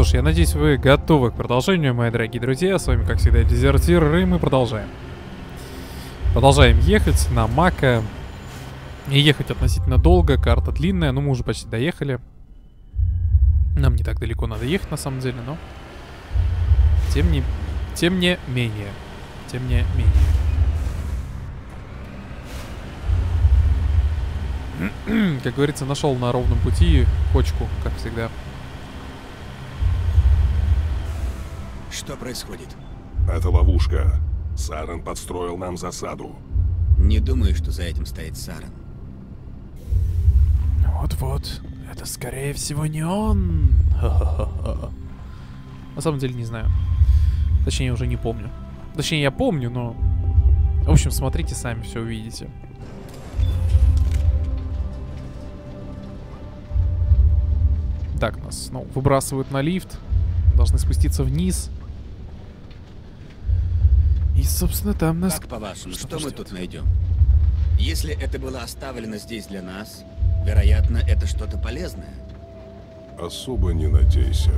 что ж, я надеюсь, вы готовы к продолжению, мои дорогие друзья. С вами, как всегда, Дезертир, и мы продолжаем. Продолжаем ехать на Мака. И ехать относительно долго, карта длинная, но мы уже почти доехали. Нам не так далеко надо ехать, на самом деле, но... Тем не... Тем не менее. Тем не менее. Как говорится, нашел на ровном пути кочку, как всегда. Что происходит? Это ловушка. Сарен подстроил нам засаду. Не думаю, что за этим стоит Сарен. Вот-вот. Это скорее всего не он. На самом деле не знаю. Точнее, уже не помню. Точнее, я помню, но... В общем, смотрите сами, все увидите. Так, нас ну, выбрасывают на лифт. Должны спуститься вниз. Собственно, там нас... Как по-вашему, что, что мы тут найдем? Если это было оставлено здесь для нас, вероятно, это что-то полезное. Особо не надейся.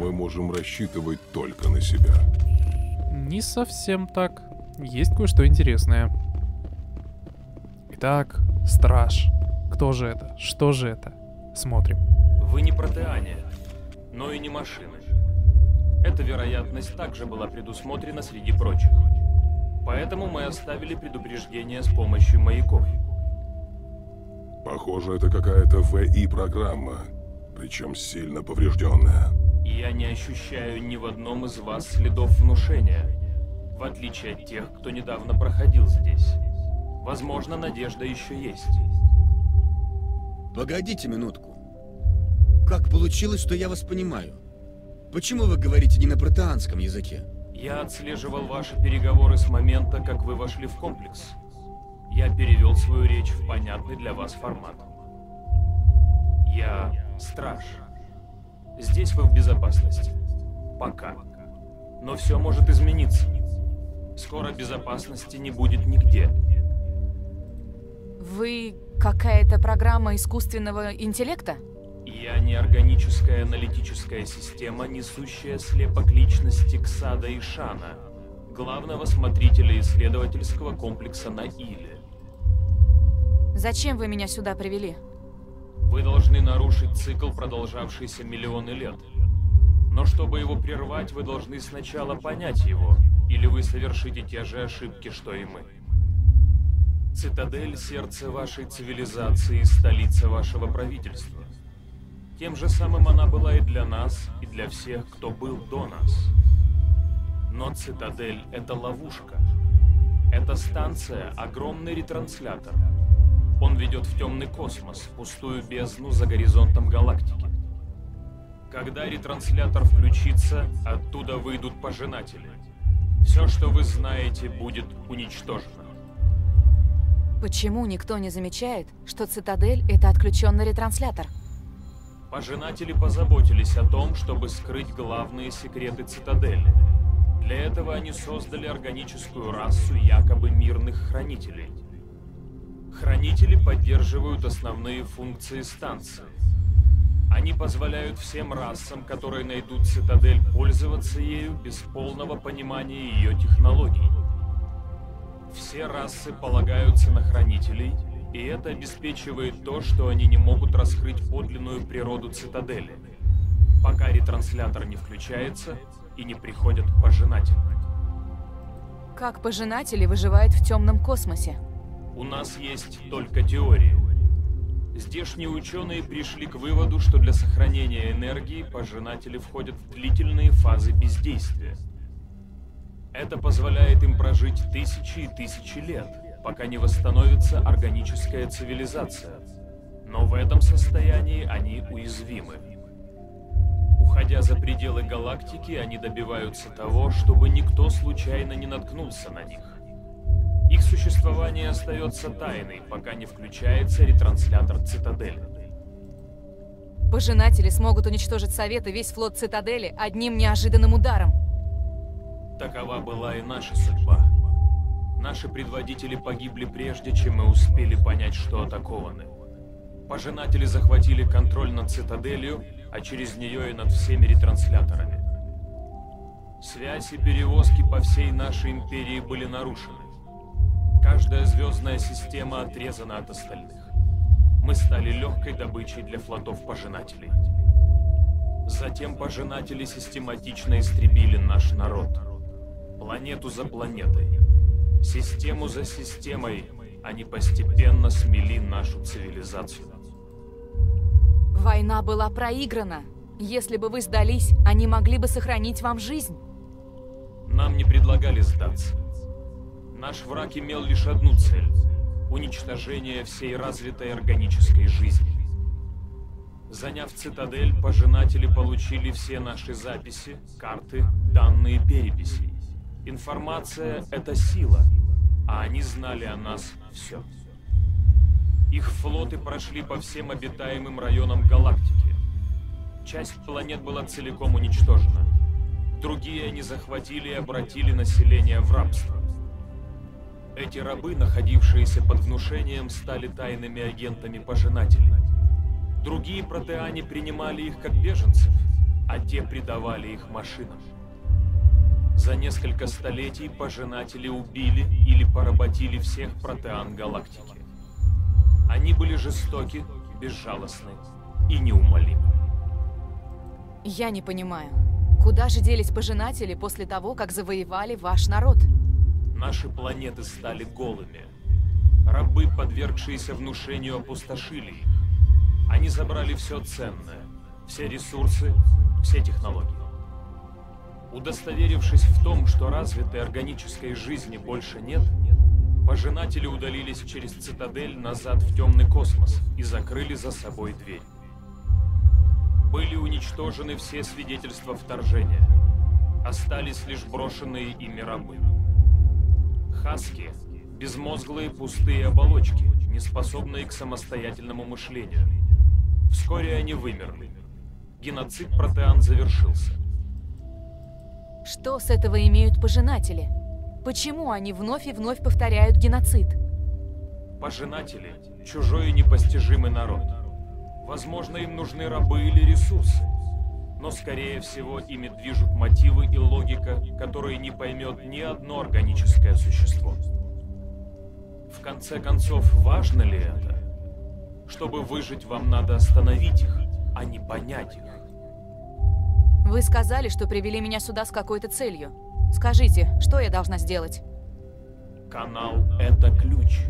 Мы можем рассчитывать только на себя. Не совсем так. Есть кое-что интересное. Итак, страж. Кто же это? Что же это? Смотрим. Вы не протеане, но и не машины. Эта вероятность также была предусмотрена среди прочих. Поэтому мы оставили предупреждение с помощью маяков. Похоже, это какая-то ВИ-программа, причем сильно поврежденная. Я не ощущаю ни в одном из вас следов внушения, в отличие от тех, кто недавно проходил здесь. Возможно, надежда еще есть. Погодите минутку. Как получилось, что я вас понимаю? Почему вы говорите не на протеанском языке? Я отслеживал ваши переговоры с момента, как вы вошли в комплекс. Я перевел свою речь в понятный для вас формат. Я страж. Здесь вы в безопасности. Пока. Но все может измениться. Скоро безопасности не будет нигде. Вы какая-то программа искусственного интеллекта? Я не органическая аналитическая система, несущая слепок личности Ксада и Шана, главного смотрителя исследовательского комплекса на Иле. Зачем вы меня сюда привели? Вы должны нарушить цикл, продолжавшийся миллионы лет. Но чтобы его прервать, вы должны сначала понять его, или вы совершите те же ошибки, что и мы. Цитадель — сердце вашей цивилизации, столица вашего правительства. Тем же самым она была и для нас, и для всех, кто был до нас. Но Цитадель — это ловушка. Эта станция — огромный ретранслятор. Он ведет в темный космос, пустую бездну за горизонтом галактики. Когда ретранслятор включится, оттуда выйдут пожинатели. Все, что вы знаете, будет уничтожено. Почему никто не замечает, что Цитадель — это отключенный ретранслятор? Пожинатели позаботились о том, чтобы скрыть главные секреты Цитадели. Для этого они создали органическую расу якобы мирных хранителей. Хранители поддерживают основные функции станции. Они позволяют всем расам, которые найдут Цитадель, пользоваться ею без полного понимания ее технологий. Все расы полагаются на хранителей — и это обеспечивает то, что они не могут раскрыть подлинную природу цитадели, пока ретранслятор не включается и не приходят пожинатели. Как пожинатели выживают в темном космосе? У нас есть только теории. Здешние ученые пришли к выводу, что для сохранения энергии пожинатели входят в длительные фазы бездействия. Это позволяет им прожить тысячи и тысячи лет пока не восстановится органическая цивилизация. Но в этом состоянии они уязвимы. Уходя за пределы галактики, они добиваются того, чтобы никто случайно не наткнулся на них. Их существование остается тайной, пока не включается ретранслятор Цитадели. Пожинатели смогут уничтожить Совет и весь флот Цитадели одним неожиданным ударом. Такова была и наша судьба. Наши предводители погибли прежде, чем мы успели понять, что атакованы. Пожинатели захватили контроль над цитаделью, а через нее и над всеми ретрансляторами. Связь и перевозки по всей нашей империи были нарушены. Каждая звездная система отрезана от остальных. Мы стали легкой добычей для флотов пожинателей. Затем пожинатели систематично истребили наш народ. Планету за планетой. Систему за системой они постепенно смели нашу цивилизацию. Война была проиграна. Если бы вы сдались, они могли бы сохранить вам жизнь. Нам не предлагали сдаться. Наш враг имел лишь одну цель — уничтожение всей развитой органической жизни. Заняв цитадель, пожинатели получили все наши записи, карты, данные переписи. Информация — это сила, а они знали о нас все. Их флоты прошли по всем обитаемым районам галактики. Часть планет была целиком уничтожена. Другие они захватили и обратили население в рабство. Эти рабы, находившиеся под внушением, стали тайными агентами пожинателей. Другие протеане принимали их как беженцев, а те предавали их машинам. За несколько столетий пожинатели убили или поработили всех протеан галактики. Они были жестоки, безжалостны и неумолимы. Я не понимаю, куда же делись пожинатели после того, как завоевали ваш народ? Наши планеты стали голыми. Рабы, подвергшиеся внушению, опустошили их. Они забрали все ценное, все ресурсы, все технологии. Удостоверившись в том, что развитой органической жизни больше нет, пожинатели удалились через цитадель назад в темный космос и закрыли за собой дверь. Были уничтожены все свидетельства вторжения. Остались лишь брошенные ими рабы. Хаски — безмозглые пустые оболочки, не способные к самостоятельному мышлению. Вскоре они вымерли. Геноцид протеан завершился. Что с этого имеют пожинатели? Почему они вновь и вновь повторяют геноцид? Пожинатели — чужой и непостижимый народ. Возможно, им нужны рабы или ресурсы. Но, скорее всего, ими движут мотивы и логика, которые не поймет ни одно органическое существо. В конце концов, важно ли это? Чтобы выжить, вам надо остановить их, а не понять их. Вы сказали, что привели меня сюда с какой-то целью. Скажите, что я должна сделать? Канал — это ключ.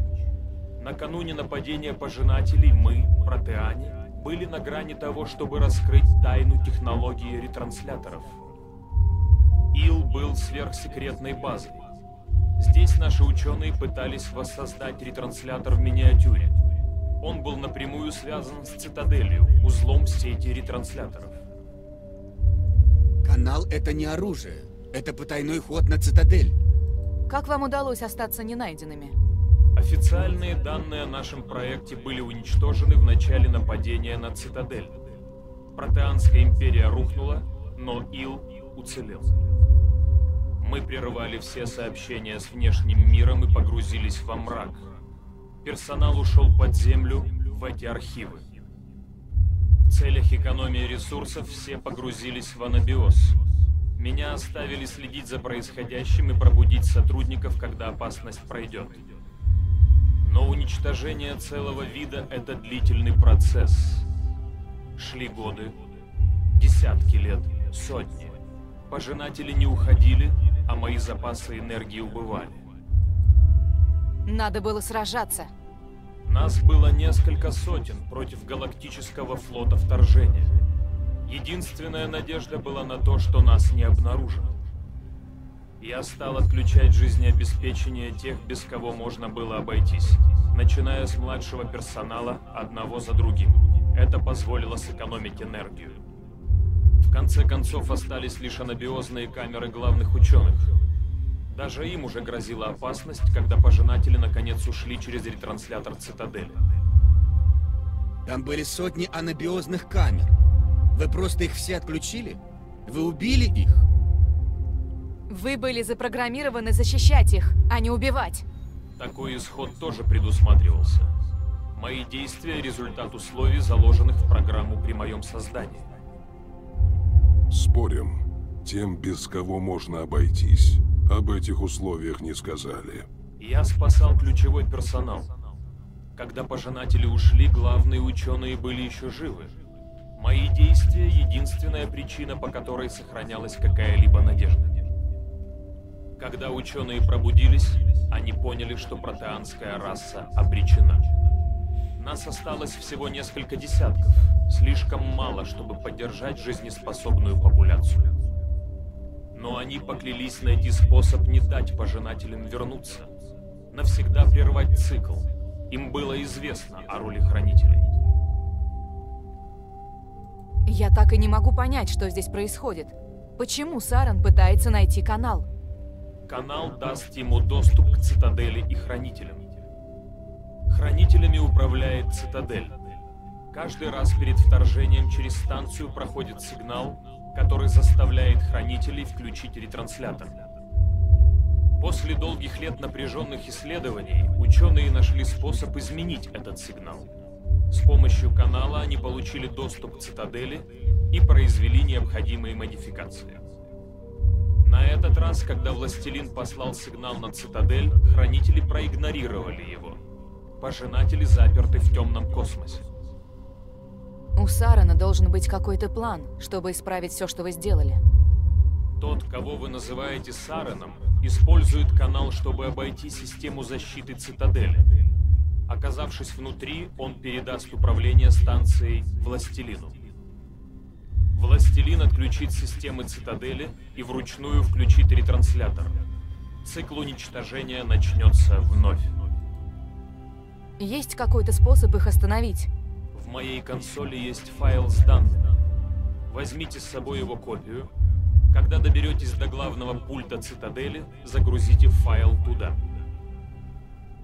Накануне нападения пожинателей мы, протеане, были на грани того, чтобы раскрыть тайну технологии ретрансляторов. Ил был сверхсекретной базой. Здесь наши ученые пытались воссоздать ретранслятор в миниатюре. Он был напрямую связан с цитаделью, узлом сети ретрансляторов. Канал — это не оружие. Это потайной ход на цитадель. Как вам удалось остаться ненайденными? Официальные данные о нашем проекте были уничтожены в начале нападения на цитадель. Протеанская империя рухнула, но Ил уцелел. Мы прерывали все сообщения с внешним миром и погрузились во мрак. Персонал ушел под землю в эти архивы. Целях экономии ресурсов все погрузились в анабиоз. Меня оставили следить за происходящим и пробудить сотрудников, когда опасность пройдет. Но уничтожение целого вида — это длительный процесс. Шли годы, десятки лет, сотни. Пожинатели не уходили, а мои запасы энергии убывали. Надо было сражаться. Нас было несколько сотен против галактического флота вторжения. Единственная надежда была на то, что нас не обнаружат. Я стал отключать жизнеобеспечение тех, без кого можно было обойтись, начиная с младшего персонала, одного за другим. Это позволило сэкономить энергию. В конце концов остались лишь анабиозные камеры главных ученых, даже им уже грозила опасность, когда пожинатели наконец ушли через ретранслятор цитадели. Там были сотни анабиозных камер. Вы просто их все отключили? Вы убили их? Вы были запрограммированы защищать их, а не убивать. Такой исход тоже предусматривался. Мои действия — результат условий, заложенных в программу при моем создании. Спорим, тем, без кого можно обойтись. Об этих условиях не сказали. Я спасал ключевой персонал. Когда пожинатели ушли, главные ученые были еще живы. Мои действия — единственная причина, по которой сохранялась какая-либо надежда. Когда ученые пробудились, они поняли, что протеанская раса обречена. Нас осталось всего несколько десятков, слишком мало, чтобы поддержать жизнеспособную популяцию. Но они поклялись найти способ не дать пожинателям вернуться, навсегда прервать цикл. Им было известно о роли хранителей. Я так и не могу понять, что здесь происходит. Почему Саран пытается найти канал? Канал даст ему доступ к цитадели и хранителям. Хранителями управляет цитадель. Каждый раз перед вторжением через станцию проходит сигнал, который заставляет хранителей включить ретранслятор. После долгих лет напряженных исследований ученые нашли способ изменить этот сигнал. С помощью канала они получили доступ к цитадели и произвели необходимые модификации. На этот раз, когда Властелин послал сигнал на цитадель, хранители проигнорировали его. Пожинатели заперты в темном космосе. У Сарана должен быть какой-то план, чтобы исправить все, что вы сделали. Тот, кого вы называете Сараном, использует канал, чтобы обойти систему защиты цитадели. Оказавшись внутри, он передаст управление станцией Властелину. Властелин отключит системы цитадели и вручную включит ретранслятор. Цикл уничтожения начнется вновь. Есть какой-то способ их остановить? В моей консоли есть файл с данными. Возьмите с собой его копию. Когда доберетесь до главного пульта цитадели, загрузите файл туда.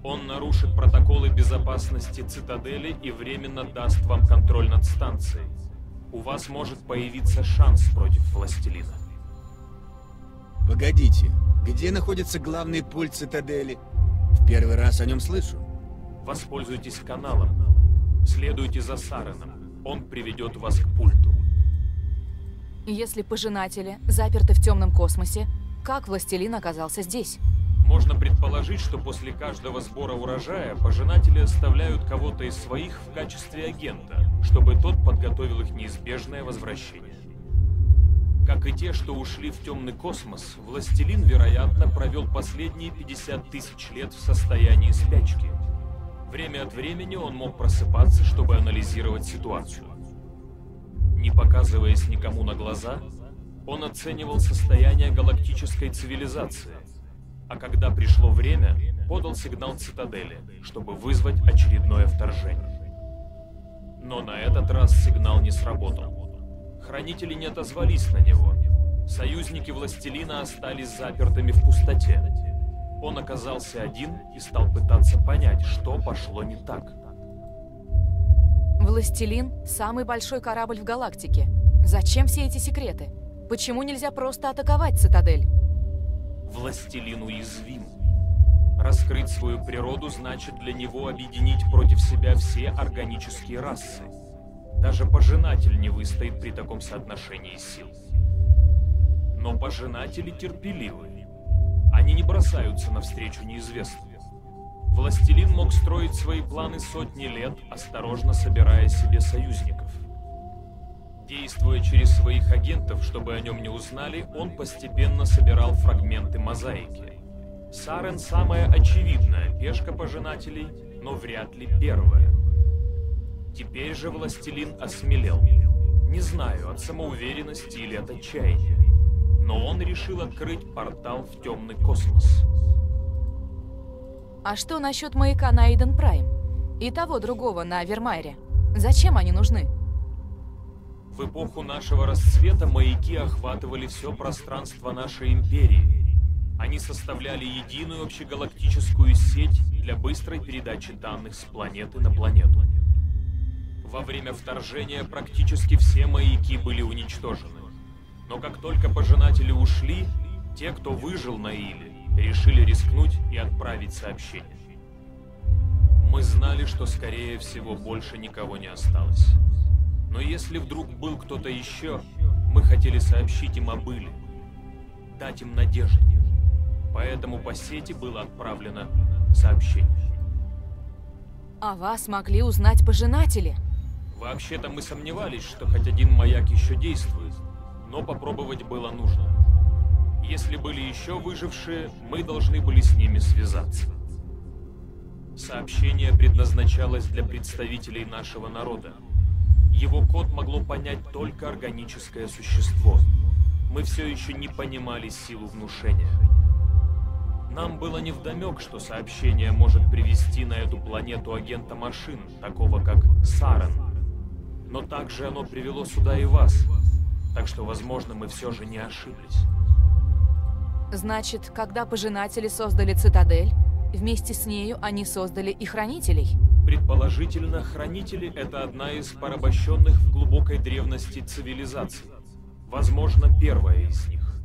Он нарушит протоколы безопасности цитадели и временно даст вам контроль над станцией у вас может появиться шанс против Властелина. Погодите, где находится главный пульт цитадели? В первый раз о нем слышу. Воспользуйтесь каналом. Следуйте за Сареном. Он приведет вас к пульту. Если пожинатели заперты в темном космосе, как Властелин оказался здесь? Можно предположить, что после каждого сбора урожая пожинатели оставляют кого-то из своих в качестве агента, чтобы тот подготовил их неизбежное возвращение. Как и те, что ушли в темный космос, Властелин, вероятно, провел последние 50 тысяч лет в состоянии спячки. Время от времени он мог просыпаться, чтобы анализировать ситуацию. Не показываясь никому на глаза, он оценивал состояние галактической цивилизации – а когда пришло время, подал сигнал цитадели, чтобы вызвать очередное вторжение. Но на этот раз сигнал не сработал. Хранители не отозвались на него. Союзники Властелина остались запертыми в пустоте. Он оказался один и стал пытаться понять, что пошло не так. Властелин — самый большой корабль в галактике. Зачем все эти секреты? Почему нельзя просто атаковать цитадель? Властелин уязвим. Раскрыть свою природу значит для него объединить против себя все органические расы. Даже пожинатель не выстоит при таком соотношении сил. Но пожинатели терпеливы. Они не бросаются навстречу неизвестным. Властелин мог строить свои планы сотни лет, осторожно собирая себе союзников. Действуя через своих агентов, чтобы о нем не узнали, он постепенно собирал фрагменты мозаики. Сарен самая очевидная пешка пожинателей, но вряд ли первая. Теперь же властелин осмелел. Не знаю, от самоуверенности или от отчаяния. Но он решил открыть портал в темный космос. А что насчет маяка на Эйден Прайм? И того другого на Вермайре? Зачем они нужны? В эпоху нашего расцвета маяки охватывали все пространство нашей империи. Они составляли единую общегалактическую сеть для быстрой передачи данных с планеты на планету. Во время вторжения практически все маяки были уничтожены. Но как только пожинатели ушли, те, кто выжил на Иле, решили рискнуть и отправить сообщение. Мы знали, что скорее всего больше никого не осталось. Но если вдруг был кто-то еще, мы хотели сообщить им о быле, дать им надежду. Поэтому по сети было отправлено сообщение. А вас могли узнать пожинатели. Вообще-то мы сомневались, что хоть один маяк еще действует, но попробовать было нужно. Если были еще выжившие, мы должны были с ними связаться. Сообщение предназначалось для представителей нашего народа. Его код могло понять только органическое существо. Мы все еще не понимали силу внушения. Нам было невдомек, что сообщение может привести на эту планету агента машин, такого как Сарен. Но также оно привело сюда и вас. Так что, возможно, мы все же не ошиблись. Значит, когда пожинатели создали цитадель, вместе с нею они создали и хранителей. Предположительно, хранители — это одна из порабощенных в глубокой древности цивилизаций. Возможно, первая из них.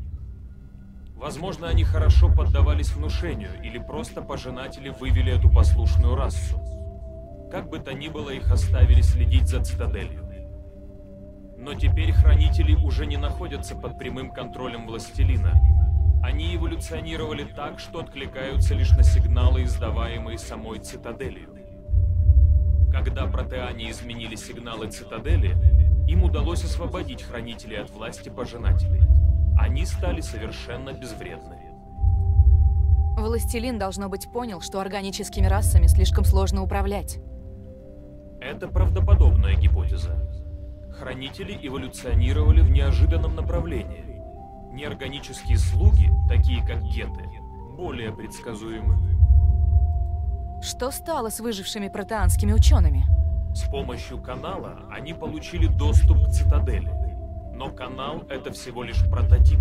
Возможно, они хорошо поддавались внушению, или просто пожинатели вывели эту послушную расу. Как бы то ни было, их оставили следить за цитаделью. Но теперь хранители уже не находятся под прямым контролем властелина. Они эволюционировали так, что откликаются лишь на сигналы, издаваемые самой цитаделью. Когда протеане изменили сигналы цитадели, им удалось освободить хранителей от власти пожинателей. Они стали совершенно безвредны. Властелин, должно быть, понял, что органическими расами слишком сложно управлять. Это правдоподобная гипотеза. Хранители эволюционировали в неожиданном направлении. Неорганические слуги, такие как геты, более предсказуемы. Что стало с выжившими протеанскими учеными? С помощью канала они получили доступ к цитадели. Но канал — это всего лишь прототип.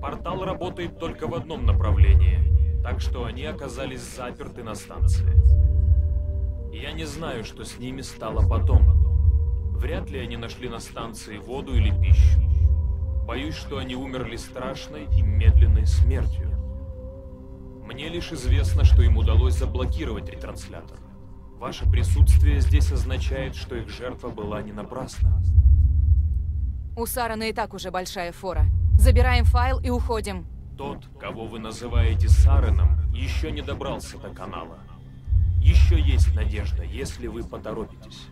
Портал работает только в одном направлении, так что они оказались заперты на станции. Я не знаю, что с ними стало потом. Вряд ли они нашли на станции воду или пищу. Боюсь, что они умерли страшной и медленной смертью. Мне лишь известно, что им удалось заблокировать ретранслятор. Ваше присутствие здесь означает, что их жертва была не напрасна. У Сарана и так уже большая фора. Забираем файл и уходим. Тот, кого вы называете Сареном, еще не добрался до канала. Еще есть надежда, если вы поторопитесь.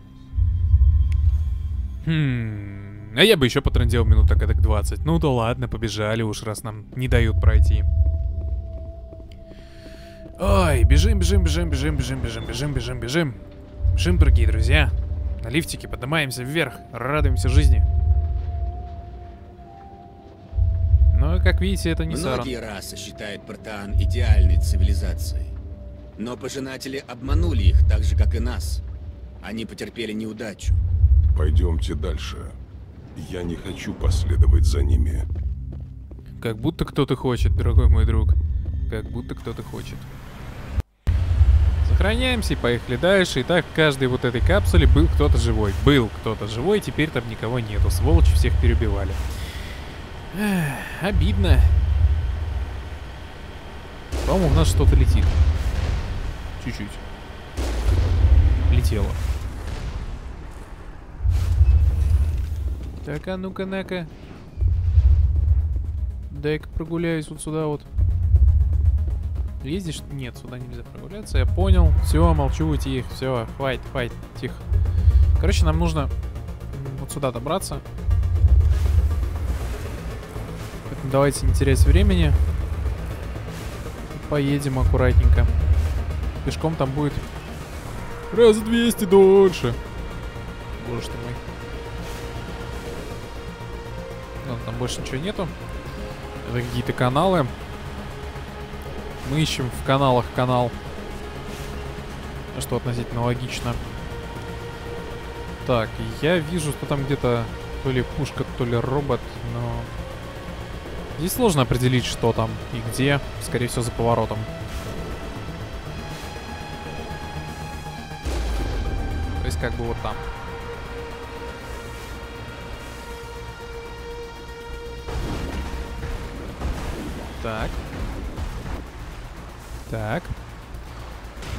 Хм... А я бы еще потрындел минуток эдак 20. Ну да ладно, побежали уж, раз нам не дают пройти. Ой, бежим, бежим, бежим, бежим, бежим, бежим, бежим, бежим, бежим. Бежим, дорогие друзья. На лифтике поднимаемся вверх, радуемся жизни. Но, как видите, это не Саран. Многие расы считают Протеан идеальной цивилизацией. Но пожинатели обманули их так же, как и нас. Они потерпели неудачу. Пойдемте дальше. Я не хочу последовать за ними. Как будто кто-то хочет, дорогой мой друг. Как будто кто-то хочет. Сохраняемся и поехали дальше. И так в каждой вот этой капсуле был кто-то живой. Был кто-то живой, теперь там никого нету. Сволочи всех перебивали. Эх, обидно. По-моему, у нас что-то летит. Чуть-чуть. Летело. Так, а ну-ка, на-ка. Дай-ка прогуляюсь вот сюда вот. Ездишь? Нет, сюда нельзя прогуляться. Я понял. Все, молчу, тихо. Все, хватит, хватит, тихо. Короче, нам нужно вот сюда добраться. Поэтому давайте не терять времени. Поедем аккуратненько. Пешком там будет раз 200 дольше. Боже ты мой. Ну, там больше ничего нету. Это какие-то каналы. Мы ищем в каналах канал. Что относительно логично. Так, я вижу, что там где-то то ли пушка, то ли робот, но... Здесь сложно определить, что там и где. Скорее всего, за поворотом. То есть как бы вот там. Так. Так.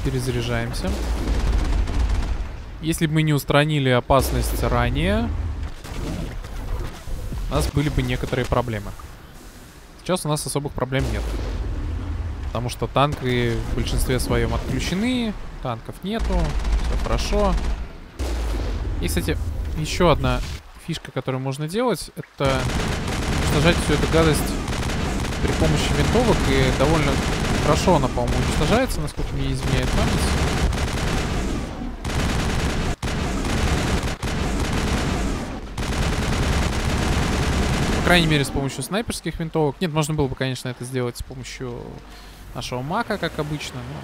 Перезаряжаемся. Если бы мы не устранили опасность ранее... у нас были бы некоторые проблемы. Сейчас у нас особых проблем нет. Потому что танки в большинстве своем отключены, танков нету, все хорошо. И, кстати, еще одна фишка, которую можно делать, это уничтожать всю эту гадость при помощи винтовок. И довольно хорошо она, по-моему, уничтожается, насколько мне изменяет память. крайней мере, с помощью снайперских винтовок. Нет, можно было бы, конечно, это сделать с помощью нашего мака, как обычно. Но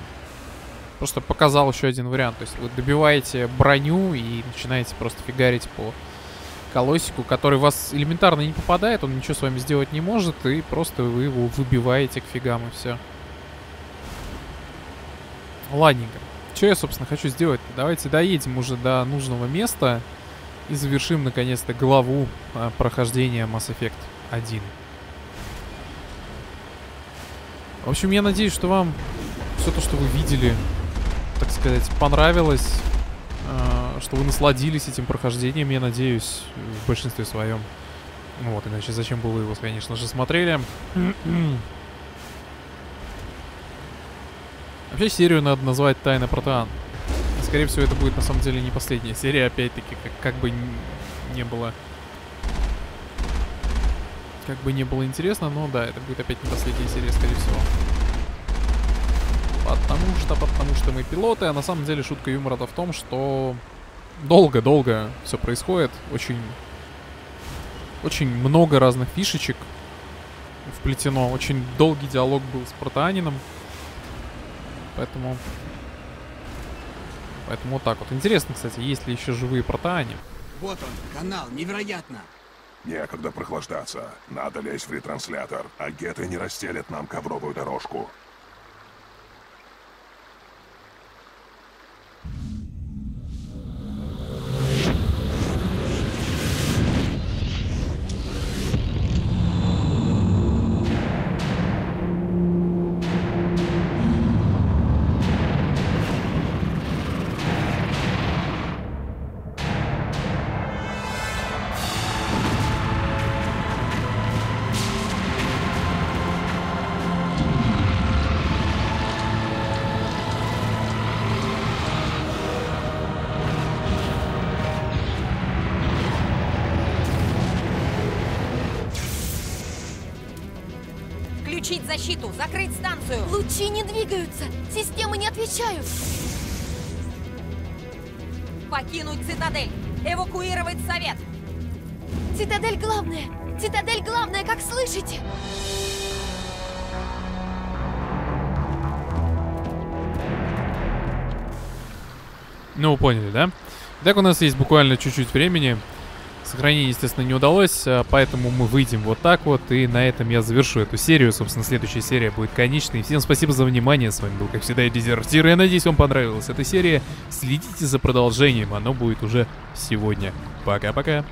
просто показал еще один вариант. То есть вы добиваете броню и начинаете просто фигарить по колосику, который вас элементарно не попадает, он ничего с вами сделать не может, и просто вы его выбиваете к фигам, и все. Ладненько. Что я, собственно, хочу сделать? Давайте доедем уже до нужного места и завершим, наконец-то, главу а, прохождения Mass Effect 1. В общем, я надеюсь, что вам все то, что вы видели, так сказать, понравилось, что вы насладились этим прохождением, я надеюсь, в большинстве своем. Вот, иначе зачем бы вы его, конечно же, смотрели. Вообще серию надо назвать «Тайна Протеан». Скорее всего, это будет на самом деле не последняя серия, опять-таки, как, как бы не было... Как бы не было интересно, но да, это будет опять не последняя серия, скорее всего. Потому что, потому что мы пилоты, а на самом деле шутка юмора-то в том, что долго-долго все происходит, очень, очень много разных фишечек вплетено, очень долгий диалог был с протеанином, поэтому, поэтому вот так вот. Интересно, кстати, есть ли еще живые протеане? Вот он, канал, невероятно! Некогда прохлаждаться. Надо лезть в ретранслятор, а геты не расстелят нам ковровую дорожку. Включить защиту! Закрыть станцию! Лучи не двигаются! Системы не отвечают! Покинуть цитадель! Эвакуировать совет! Цитадель главная! Цитадель главная, как слышите? Ну, поняли, да? Так у нас есть буквально чуть-чуть времени. Сохранение, естественно, не удалось, а поэтому мы выйдем вот так вот, и на этом я завершу эту серию. Собственно, следующая серия будет конечной. Всем спасибо за внимание, с вами был, как всегда, Дезертир. Я надеюсь, вам понравилась эта серия. Следите за продолжением, оно будет уже сегодня. Пока-пока.